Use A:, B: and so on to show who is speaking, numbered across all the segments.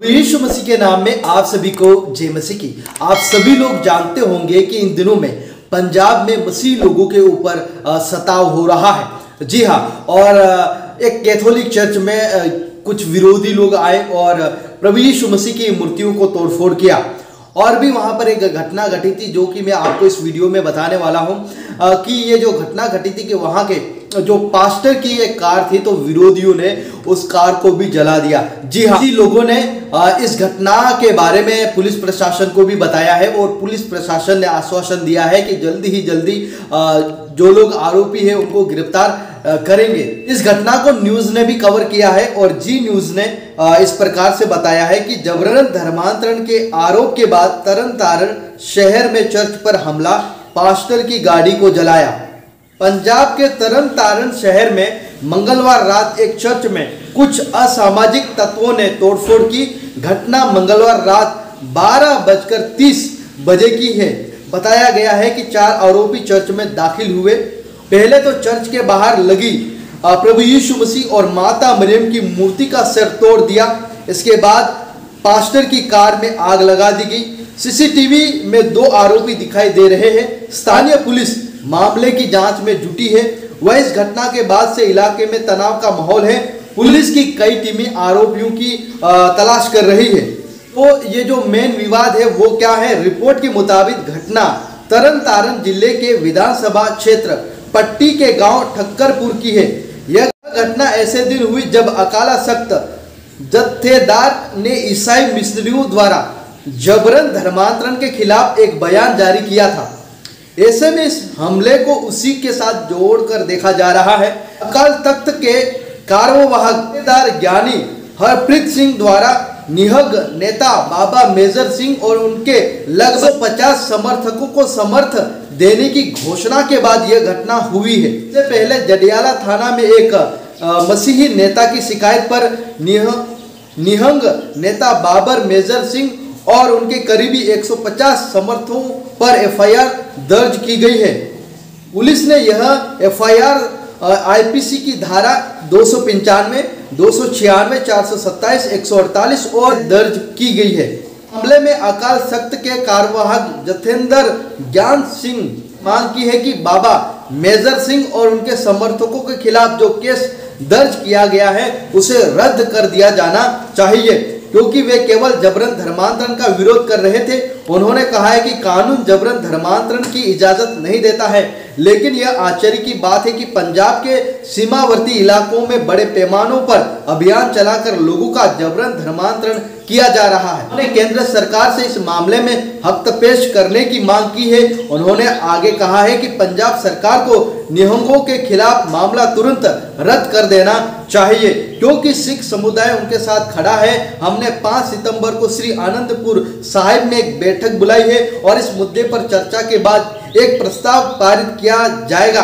A: यीशु मसीह के नाम में आप सभी को जय मसीह की। आप सभी लोग जानते होंगे कि इन दिनों में पंजाब में मसीह लोगों के ऊपर सताव हो रहा है। जी हाँ और एक कैथोलिक चर्च में कुछ विरोधी लोग आए और प्रभु यीशु मसीह की मूर्तियों को तोड़फोड़ किया। और भी वहाँ पर एक घटना घटी थी, जो कि मैं आपको इस वीडियो में बताने वाला हूँ कि ये जो घटना घटी थी कि वहाँ के जो पास्टर की एक कार थी तो विरोधियों ने उस कार को भी जला दिया। जी हाँ। लोगों ने इस घटना के बारे में पुलिस प्रशासन को भी बताया है और पुलिस प्रशासन ने आश्वासन दिया है कि जल्दी ही जल्दी जो लोग आरोपी है उनको गिरफ़्तार करेंगे। इस घटना को न्यूज़ ने भी कवर किया है और जी न्यूज़ ने इस प्रकार से बताया है कि जबरन धर्मांतरण के आरोप के बाद तरन तारण शहर में चर्च पर हमला पास्टर की गाड़ी को जलाया। पंजाब के तरन तारण शहर में मंगलवार रात एक चर्च में कुछ असामाजिक तत्वों ने तोड़फोड़ की। घटना मंगलवार रात बारह बजकर तीस बजे की है। बताया गया है कि चार आरोपी चर्च में दाखिल हुए। पहले तो चर्च के बाहर लगी प्रभु यीशु मसीह और माता मरियम की मूर्ति का सिर तोड़ दिया। इसके बाद पास्टर की कार में आग लगा दी गई। सीसीटीवी में दो आरोपी दिखाई दे रहे हैं। स्थानीय पुलिस मामले की जाँच में जुटी है। वह इस घटना के बाद से इलाके में तनाव का माहौल है। पुलिस की कई टीमें आरोपियों की तलाश कर रही है। तो ये जो मेन विवाद है, वो क्या है? रिपोर्ट के मुताबिक घटना तरन तारण ज़िले के विधानसभा क्षेत्र पट्टी के गाँव ठक्करपुर की है। यह घटना ऐसे दिन हुई जब अकाला सख्त जत्थेदार ने ईसाई मिस्त्रियों द्वारा जबरन धर्मांतरण के खिलाफ एक बयान जारी किया था। ऐसे में इस हमले को उसी के साथ जोड़कर देखा जा रहा है। अकाल तख्त के कार्यवाहकदार ज्ञानी हरप्रीत सिंह द्वारा निहग नेता बाबा मेजर सिंह और उनके लगभग 50 समर्थकों को समर्थ देने की घोषणा के बाद यह घटना हुई है। इससे पहले जडियाला थाना में एक मसीही नेता की शिकायत पर निह, निहंग नेता बाबर मेजर सिंह और उनके करीबी 150 समर्थकों पर एफआईआर दर्ज की गई है। पुलिस ने यह एफआईआर आईपीसी की धारा दो सौ पंचानवे, दो सौ छियानवे, चार सौ सत्ताईस, एक सौ अड़तालीस और दर्ज की गई है। मामले में अकाल सख्त के कार्यवाहक जथेंद्र ज्ञान सिंह मांग की है कि बाबा मेजर सिंह और उनके समर्थकों के खिलाफ जो केस दर्ज किया गया है, उसे रद्द कर दिया जाना चाहिए। क्योंकि वे केवल जबरन धर्मांतरण का विरोध कर रहे थे। उन्होंने कहा है कि कानून जबरन धर्मांतरण की इजाज़त नहीं देता है। लेकिन यह आश्चर्य की बात है कि पंजाब के सीमावर्ती इलाकों में बड़े पैमानों पर अभियान चलाकर लोगों का जबरन धर्मांतरण किया जा रहा है। उन्होंने केंद्र सरकार से इस मामले में हक्त पेश करने की मांग की है। उन्होंने आगे कहा है कि पंजाब सरकार को निहंगों के खिलाफ मामला तुरंत रद्द कर देना चाहिए, क्योंकि सिख समुदाय उनके साथ खड़ा है। हमने 5 सितंबर को श्री आनंदपुर साहिब में एक बैठक बुलाई है और इस मुद्दे पर चर्चा के बाद एक प्रस्ताव पारित किया जाएगा।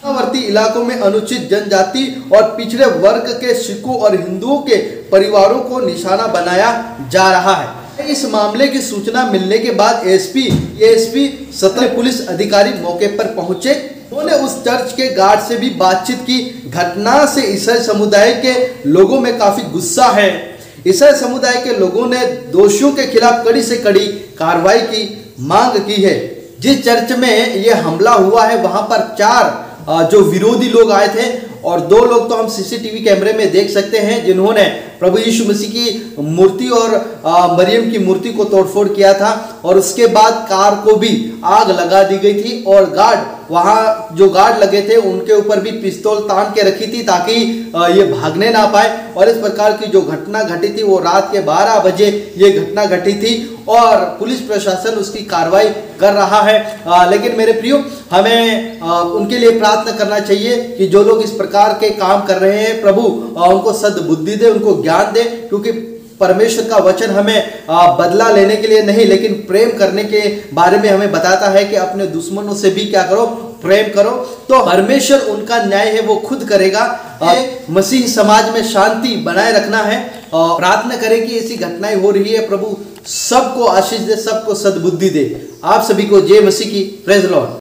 A: सीमावर्ती इलाकों में अनुचित जनजाति और पिछड़े वर्ग के सिखों और हिंदुओं के परिवारों को निशाना बनाया जा रहा है। इस मामले की सूचना मिलने के बाद एसपी एएसपी सत्र पुलिस अधिकारी मौके पर पहुँचे। उन्होंने उस चर्च के गार्ड से भी बातचीत की। घटना से ईसाई समुदाय के लोगों में काफ़ी गुस्सा है। ईसाई समुदाय के लोगों ने दोषियों के खिलाफ कड़ी से कड़ी कार्रवाई की, मांग की है। जिस चर्च में यह हमला हुआ है, वहाँ पर चार जो विरोधी लोग आए थे, और दो लोग तो हम सीसीटीवी कैमरे में देख सकते हैं, जिन्होंने प्रभु यीशु मसीह की मूर्ति और मरियम की मूर्ति को तोड़फोड़ किया था, और उसके बाद कार को भी आग लगा दी गई थी, और गार्ड, वहाँ जो गार्ड लगे थे, उनके ऊपर भी पिस्तौल तान के रखी थी, ताकि ये भागने ना पाए, और इस प्रकार की जो घटना घटी थी, वो रात के 12 बजे ये घटना घटी थी और पुलिस प्रशासन उसकी कार्रवाई कर रहा है। अ, लेकिन मेरे प्रियो हमें अ, उनके लिए प्रार्थना करना चाहिए कि जो लोग इस प्रकार के काम कर रहे हैं प्रभु अ, उनको सद्बुद्धि दे उनको ज्ञान दे क्योंकि परमेश्वर का वचन हमें बदला लेने के लिए नहीं लेकिन प्रेम करने के बारे में हमें बताता है कि अपने दुश्मनों से भी क्या करो प्रेम करो। तो परमेश्वर उनका न्याय है वो खुद करेगा। मसीह समाज में शांति बनाए रखना है। और प्रार्थना करें कि ऐसी घटनाएँ हो रही है प्रभु सबको आशीष दे सबको सद्बुद्धि दे। आप सभी को जय मसीह की प्रेज लॉर्ड